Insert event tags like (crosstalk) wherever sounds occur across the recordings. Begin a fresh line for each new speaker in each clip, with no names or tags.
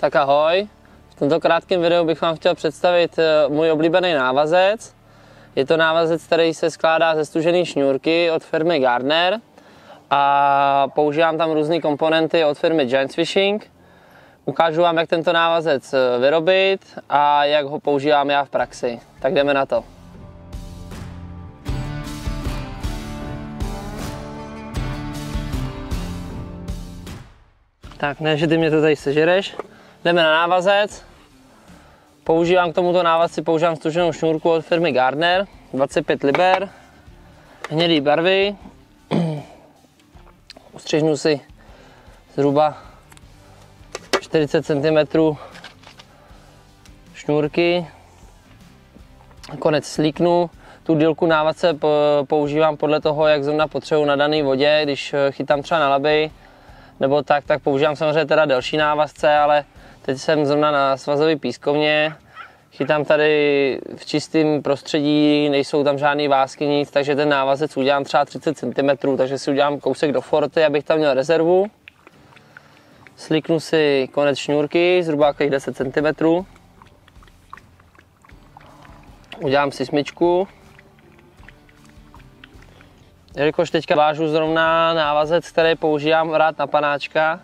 Tak ahoj. V tomto krátkém videu bych vám chtěl představit eh, můj oblíbený návazec. Je to návazec, který se skládá ze stužené šňůrky od firmy Gardner a používám tam různé komponenty od firmy Giants Fishing. Ukážu vám, jak tento návazec eh, vyrobit a jak ho používám já v praxi. Tak jdeme na to. Tak ne, že ty mě to tady sežereš. Jdeme na návazec. Používám k tomuto návazci používám stuženou šňůrku od firmy Gardner, 25 liber, hnědý barvy. (clears throat) Ustřižnu si zhruba 40 cm šňůrky. Konec slíknu. Tu dílku návazce používám podle toho, jak zrovna potřebuji na dané vodě, když chytám třeba na laby, nebo tak, tak používám samozřejmě teda delší návazce, ale teď jsem zrovna na svazové pískovně, chytám tady v čistém prostředí, nejsou tam žádné vásky, nic, takže ten návazec udělám třeba 30 cm, takže si udělám kousek do forty, abych tam měl rezervu. Sliknu si konec šňůrky, zhruba jako 10 cm. Udělám si smyčku, Jelikož teďka vážu zrovna návazec, který používám rád na panáčka,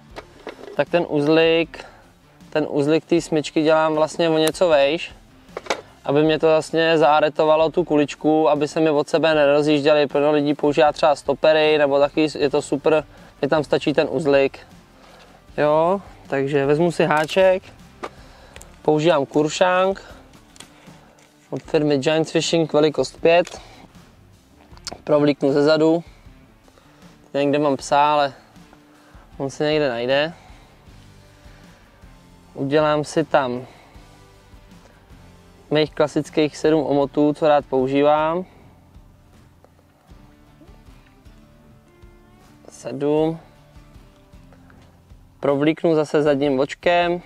tak ten uzlik, ten uzlik té smyčky dělám vlastně o něco vejš, aby mě to vlastně záretovalo tu kuličku, aby se mi od sebe nerozjížděli. Plno lidí používá třeba stopery, nebo taky je to super, mi tam stačí ten uzlik. Jo, takže vezmu si háček, používám kuršánk od firmy Giants Fishing velikost 5 provlíknu ze zadu. Nevím, kde mám psa, ale on si někde najde. Udělám si tam mých klasických 7 omotů, co rád používám. 7. Provlíknu zase zadním očkem.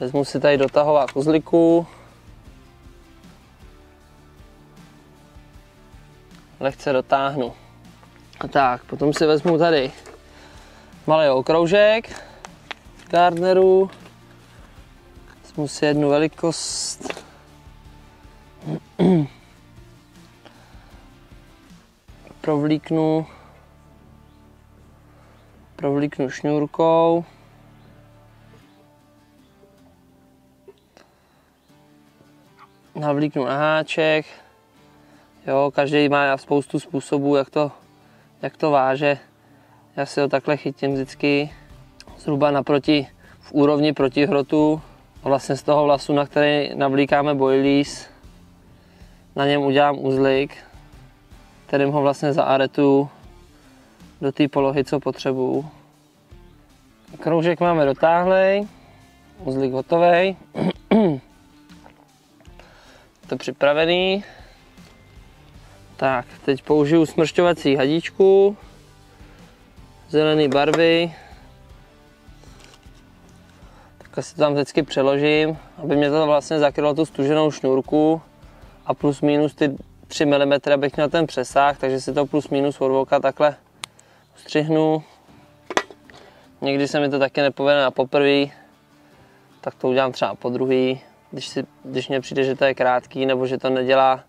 Vezmu si tady dotahová uzliku. lehce dotáhnu. A tak, potom si vezmu tady malý okroužek Gardneru. Vezmu si jednu velikost. (clears throat) Provlíknu provlíknu šňůrkou. Navlíknu na háček. Jo, každý má spoustu způsobů, jak to, jak to váže. Já si ho takhle chytím vždycky zhruba naproti, v úrovni proti hrotu. Vlastně z toho vlasu, na který navlíkáme boilies, na něm udělám uzlik, kterým ho vlastně zaaretuju do té polohy, co potřebuju. Kroužek máme dotáhlej, uzlik hotový. to připravený. Tak, teď použiju smršťovací hadičku, zelené barvy. Tak si to tam vždycky přeložím, aby mě to vlastně zakrylo tu stuženou šňůrku a plus minus ty 3 mm, abych měl ten přesah, takže si to plus minus od voka takhle střihnu. Někdy se mi to taky nepovede na poprvé, tak to udělám třeba po druhý, když, si, když mě přijde, že to je krátký nebo že to nedělá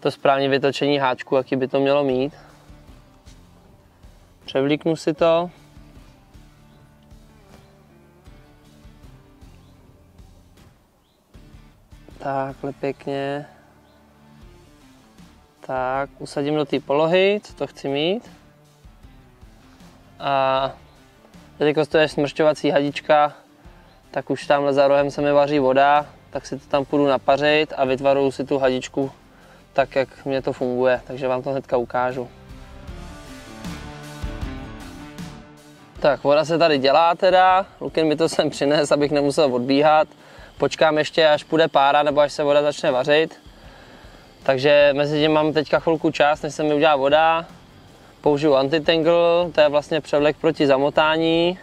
to správně vytočení háčku, jaký by to mělo mít. Převlíknu si to. Takhle pěkně. Tak, usadím do té polohy, co to chci mít. A jelikož to je smršťovací hadička, tak už tamhle za rohem se mi vaří voda, tak si to tam půjdu napařit a vytvaruju si tu hadičku tak, jak mě to funguje, takže vám to hnedka ukážu. Tak, voda se tady dělá teda, Lukin mi to sem přines, abych nemusel odbíhat. Počkám ještě, až půjde pára, nebo až se voda začne vařit. Takže mezi tím mám teďka chvilku čas, než se mi udělá voda. Použiju antitangle, to je vlastně převlek proti zamotání.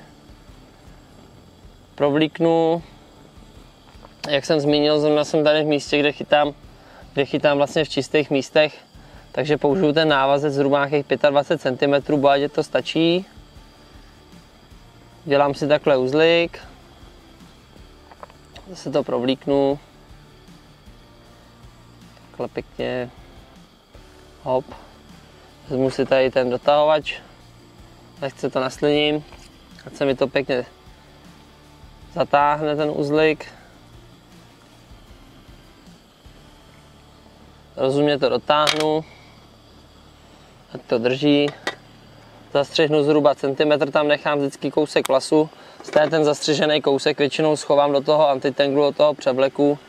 Provlíknu. Jak jsem zmínil, zrovna jsem tady v místě, kde chytám kde chytám vlastně v čistých místech, takže použiju ten návazec zhruba nějakých 25 cm, bohatě to stačí. Dělám si takhle uzlík. Zase to provlíknu. Takhle pěkně. Hop. Vezmu si tady ten dotahovač. Lehce to nasliním. Ať se mi to pěkně zatáhne ten uzlík. Rozumně to dotáhnu. Ať to drží. Zastřihnu zhruba centimetr, tam nechám vždycky kousek vlasu. Z té ten zastřižený kousek většinou schovám do toho antitanglu, do toho převleku,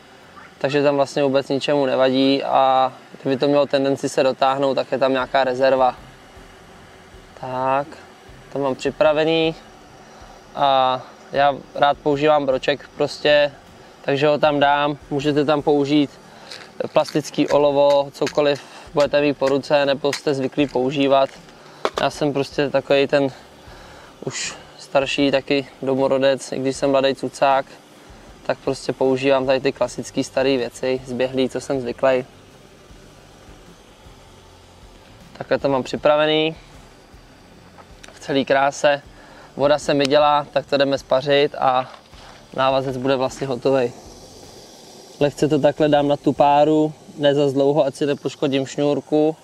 takže tam vlastně vůbec ničemu nevadí a kdyby to mělo tendenci se dotáhnout, tak je tam nějaká rezerva. Tak, to mám připravený a já rád používám broček prostě, takže ho tam dám, můžete tam použít plastický olovo, cokoliv budete mít po ruce nebo jste zvyklí používat. Já jsem prostě takový ten už starší taky domorodec, i když jsem mladý cucák, tak prostě používám tady ty klasické staré věci, zběhlý, co jsem zvyklý. Takhle to mám připravený v celé kráse. Voda se mi dělá, tak to jdeme spařit a návazec bude vlastně hotový. Lehce to takhle dám na tu páru, ne za dlouho, ať si nepoškodím šňůrku.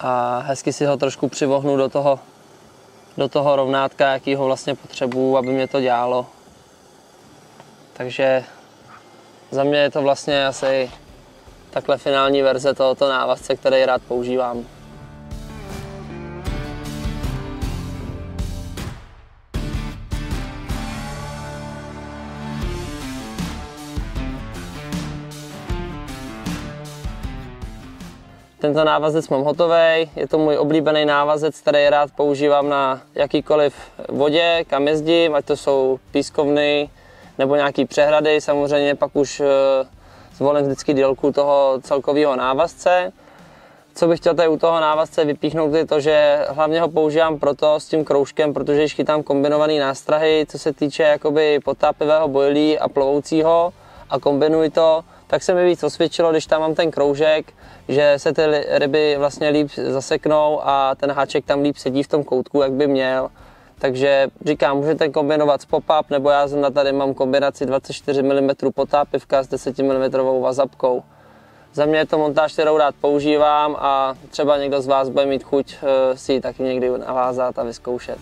A hezky si ho trošku přivohnu do toho, do toho rovnátka, jaký ho vlastně potřebuju, aby mě to dělalo. Takže za mě je to vlastně asi takhle finální verze tohoto návazce, který rád používám. Tento návazec mám hotový, je to můj oblíbený návazec, který rád používám na jakýkoliv vodě, kam jezdím, ať to jsou pískovny nebo nějaký přehrady, samozřejmě pak už eh, zvolím vždycky délku toho celkového návazce. Co bych chtěl tady u toho návazce vypíchnout je to, že hlavně ho používám proto s tím kroužkem, protože když chytám kombinované nástrahy, co se týče jakoby potápivého bojlí a plovoucího a kombinuji to, tak se mi víc osvědčilo, když tam mám ten kroužek, že se ty ryby vlastně líp zaseknou a ten háček tam líp sedí v tom koutku, jak by měl. Takže říkám, můžete kombinovat s pop-up, nebo já na tady mám kombinaci 24 mm potápivka s 10 mm vazapkou. Za mě je to montáž, kterou rád používám a třeba někdo z vás bude mít chuť eh, si ji taky někdy navázat a vyzkoušet.